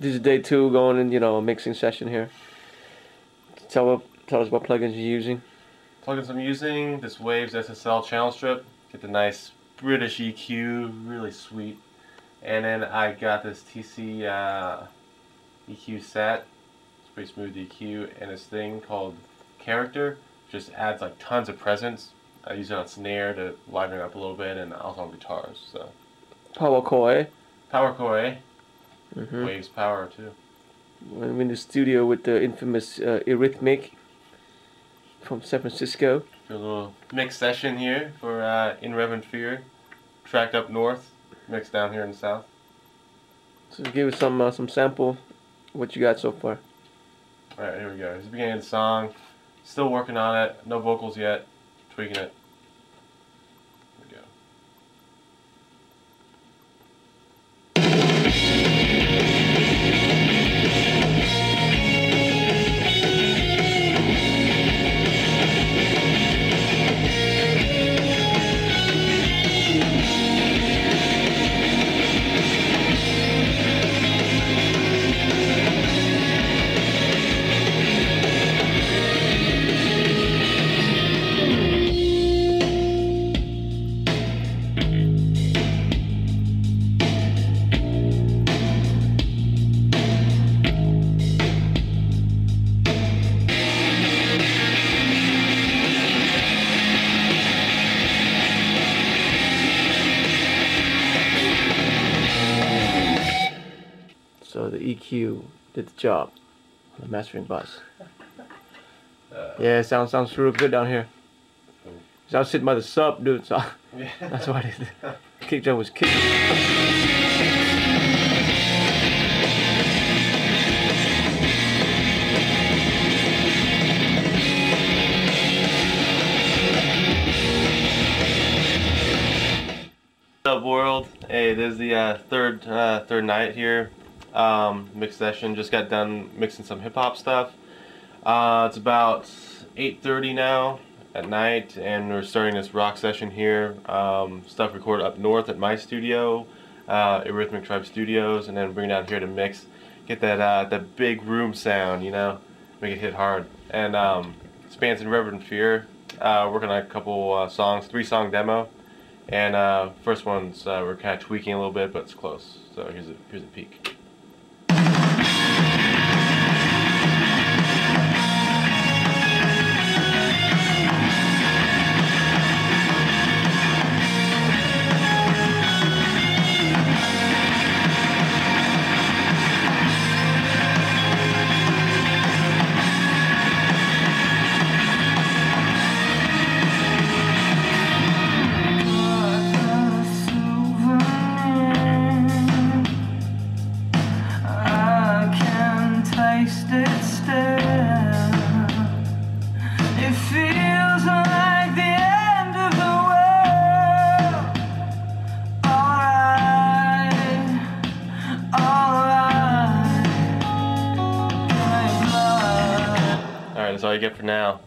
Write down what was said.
day two going in, you know, a mixing session here. Tell tell us what plugins you're using. Plugins I'm using, this Waves SSL channel strip. Get the nice British EQ, really sweet. And then I got this TC uh, EQ set. It's pretty smooth EQ. And this thing called Character. Just adds like tons of presence. I use it on snare to liven it up a little bit and also on guitars. So Power Core. Power Core A. Mm -hmm. Waves Power too. I'm in the studio with the infamous uh, Earhythmic from San Francisco. a little mix session here for uh, In Reverent Fear, tracked up north, mixed down here in the south. So give us some uh, some sample. What you got so far? All right, here we go. Here's the beginning of the song. Still working on it. No vocals yet. Tweaking it. EQ did the job on the mastering bus. Uh, yeah, sounds sounds real good down here. So I was sitting by the sub, dude. So yeah. that's why the kick drum was kicking. What's up, world? Hey, this is the uh, third uh, third night here um, mix session. Just got done mixing some hip hop stuff. Uh, it's about 8.30 now at night and we're starting this rock session here. Um, stuff recorded up north at my studio, uh, Earhythmic Tribe Studios, and then bring it down here to mix, get that uh, that big room sound, you know, make it hit hard. And um, Spans and Reverent Fear, uh, working on a couple uh, songs, three song demo. And uh, first one's uh, we're kind of tweaking a little bit, but it's close. So here's a here's a peek. That's all you get for now.